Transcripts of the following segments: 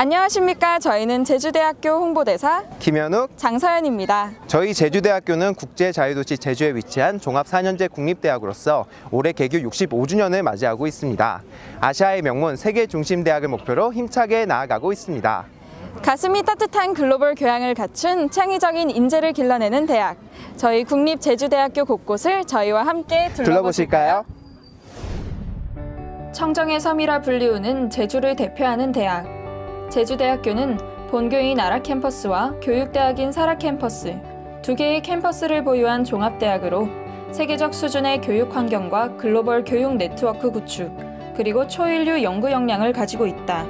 안녕하십니까. 저희는 제주대학교 홍보대사 김현욱 장서연입니다. 저희 제주대학교는 국제자유도시 제주에 위치한 종합 4년제 국립대학으로서 올해 개교 65주년을 맞이하고 있습니다. 아시아의 명문 세계 중심 대학을 목표로 힘차게 나아가고 있습니다. 가슴이 따뜻한 글로벌 교양을 갖춘 창의적인 인재를 길러내는 대학. 저희 국립 제주대학교 곳곳을 저희와 함께 둘러보실까요? 청정의 섬이라 불리우는 제주를 대표하는 대학. 제주대학교는 본교인 아라 캠퍼스와 교육대학인 사라 캠퍼스, 두 개의 캠퍼스를 보유한 종합대학으로 세계적 수준의 교육 환경과 글로벌 교육 네트워크 구축, 그리고 초인류 연구 역량을 가지고 있다.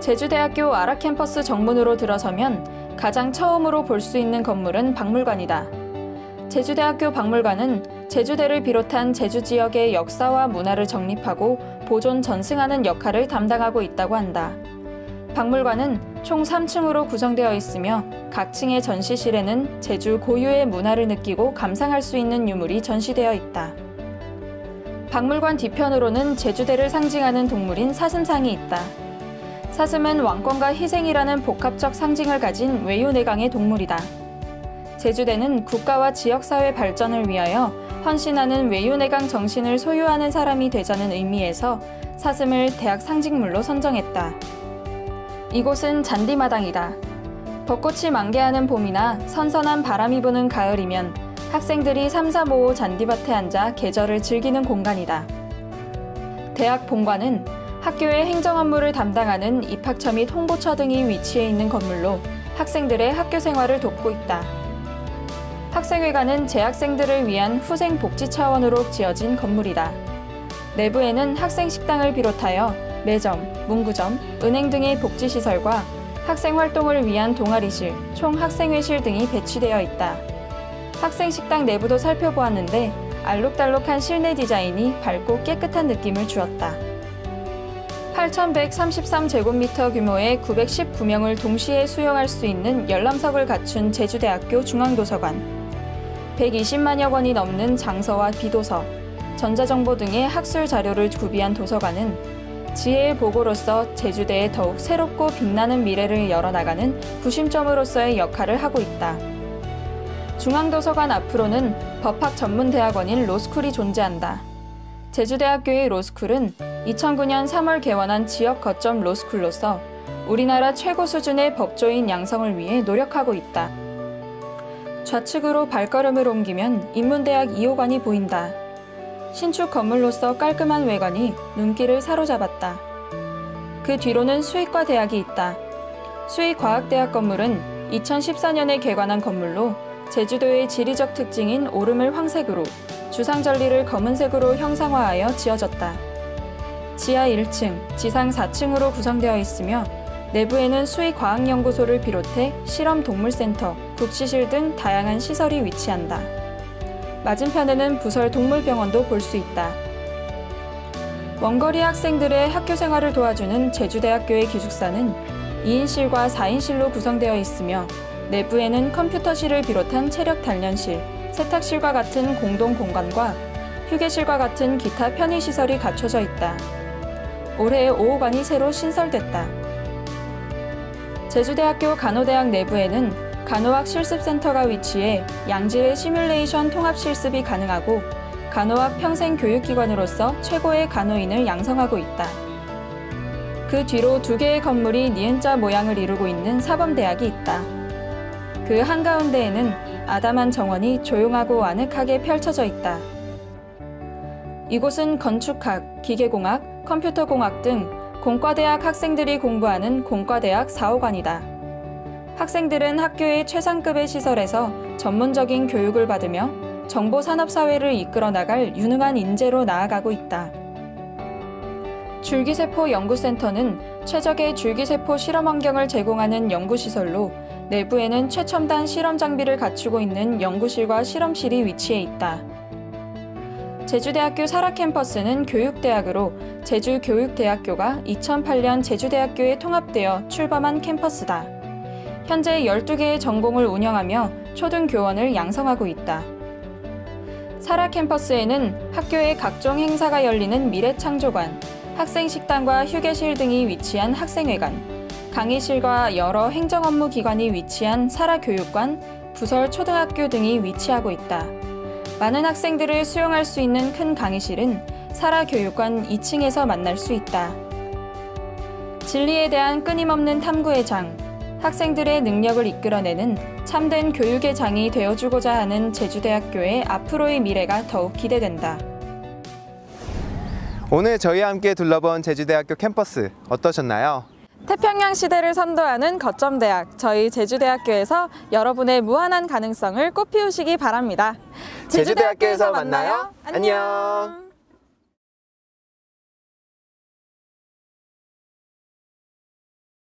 제주대학교 아라 캠퍼스 정문으로 들어서면 가장 처음으로 볼 수 있는 건물은 박물관이다. 제주대학교 박물관은 제주대를 비롯한 제주 지역의 역사와 문화를 정립하고 보존 전승하는 역할을 담당하고 있다고 한다. 박물관은 총 3층으로 구성되어 있으며 각 층의 전시실에는 제주 고유의 문화를 느끼고 감상할 수 있는 유물이 전시되어 있다. 박물관 뒤편으로는 제주대를 상징하는 동물인 사슴상이 있다. 사슴은 왕권과 희생이라는 복합적 상징을 가진 외유내강의 동물이다. 제주대는 국가와 지역사회 발전을 위하여 헌신하는 외유내강 정신을 소유하는 사람이 되자는 의미에서 사슴을 대학 상징물로 선정했다. 이곳은 잔디마당이다. 벚꽃이 만개하는 봄이나 선선한 바람이 부는 가을이면 학생들이 3, 4, 5 잔디밭에 앉아 계절을 즐기는 공간이다. 대학 본관은 학교의 행정 업무를 담당하는 입학처 및 홍보처 등이 위치해 있는 건물로 학생들의 학교 생활을 돕고 있다. 학생회관은 재학생들을 위한 후생 복지 차원으로 지어진 건물이다. 내부에는 학생 식당을 비롯하여 매점, 문구점, 은행 등의 복지시설과 학생 활동을 위한 동아리실, 총학생회실 등이 배치되어 있다. 학생 식당 내부도 살펴보았는데 알록달록한 실내 디자인이 밝고 깨끗한 느낌을 주었다. 8,133제곱미터 규모의 919명을 동시에 수용할 수 있는 열람석을 갖춘 제주대학교 중앙도서관, 120만여 권이 넘는 장서와 비도서, 전자정보 등의 학술 자료를 구비한 도서관은 지혜의 보고로서 제주대에 더욱 새롭고 빛나는 미래를 열어나가는 구심점으로서의 역할을 하고 있다. 중앙도서관 앞으로는 법학 전문 대학원인 로스쿨이 존재한다. 제주대학교의 로스쿨은 2009년 3월 개원한 지역 거점 로스쿨로서 우리나라 최고 수준의 법조인 양성을 위해 노력하고 있다. 좌측으로 발걸음을 옮기면 인문대학 2호관이 보인다. 신축 건물로서 깔끔한 외관이 눈길을 사로잡았다. 그 뒤로는 수의과 대학이 있다. 수의과학대학 건물은 2014년에 개관한 건물로 제주도의 지리적 특징인 오름을 황색으로 주상절리를 검은색으로 형상화하여 지어졌다. 지하 1층, 지상 4층으로 구성되어 있으며 내부에는 수의과학연구소를 비롯해 실험동물센터, 국시실 등 다양한 시설이 위치한다. 맞은편에는 부설 동물병원도 볼 수 있다. 원거리 학생들의 학교 생활을 도와주는 제주대학교의 기숙사는 2인실과 4인실로 구성되어 있으며 내부에는 컴퓨터실을 비롯한 체력 단련실, 세탁실과 같은 공동 공간과 휴게실과 같은 기타 편의 시설이 갖춰져 있다. 올해 5호관이 새로 신설됐다. 제주대학교 간호대학 내부에는 간호학 실습센터가 위치해 양질의 시뮬레이션 통합 실습이 가능하고 간호학 평생 교육기관으로서 최고의 간호인을 양성하고 있다. 그 뒤로 두 개의 건물이 니은자 모양을 이루고 있는 사범대학이 있다. 그 한가운데에는 아담한 정원이 조용하고 아늑하게 펼쳐져 있다. 이곳은 건축학, 기계공학, 컴퓨터공학 등 공과대학 학생들이 공부하는 공과대학 4호관이다. 학생들은 학교의 최상급의 시설에서 전문적인 교육을 받으며 정보 산업 사회를 이끌어 나갈 유능한 인재로 나아가고 있다. 줄기세포 연구센터는 최적의 줄기세포 실험 환경을 제공하는 연구시설로 내부에는 최첨단 실험 장비를 갖추고 있는 연구실과 실험실이 위치해 있다. 제주대학교 사라 캠퍼스는 교육대학으로 제주교육대학교가 2008년 제주대학교에 통합되어 출범한 캠퍼스다. 현재 12개의 전공을 운영하며 초등 교원을 양성하고 있다. 사라 캠퍼스에는 학교의 각종 행사가 열리는 미래창조관, 학생 식당과 휴게실 등이 위치한 학생회관, 강의실과 여러 행정 업무 기관이 위치한 사라 교육관, 부설 초등학교 등이 위치하고 있다. 많은 학생들을 수용할 수 있는 큰 강의실은 사라 교육관 2층에서 만날 수 있다. 진리에 대한 끊임없는 탐구의 장, 학생들의 능력을 이끌어내는 참된 교육의 장이 되어주고자 하는 제주대학교의 앞으로의 미래가 더욱 기대된다. 오늘 저희와 함께 둘러본 제주대학교 캠퍼스 어떠셨나요? 태평양 시대를 선도하는 거점대학, 저희 제주대학교에서 여러분의 무한한 가능성을 꽃피우시기 바랍니다. 제주대학교에서 만나요. 안녕.